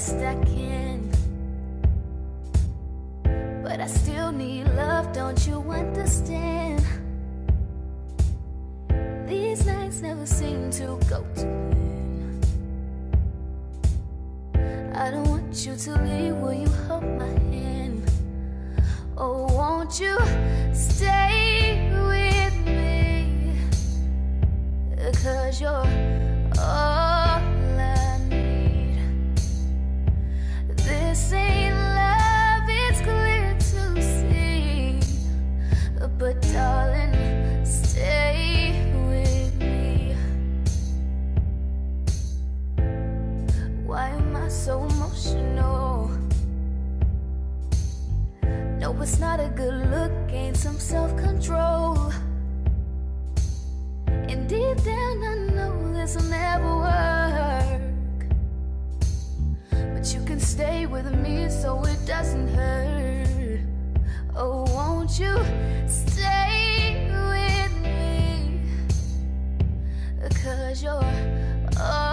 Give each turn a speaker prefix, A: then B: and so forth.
A: best I can. But I still need love, don't you understand? These nights never seem to go to plan. I don't want you to leave, will you hold my hand? Oh, won't you stay with me? Cause you're all This ain't love, it's clear to see. But darling, stay with me. Why am I so emotional? No, it's not a good look, stay with me so it doesn't hurt. Oh, won't you stay with me? Cause you're all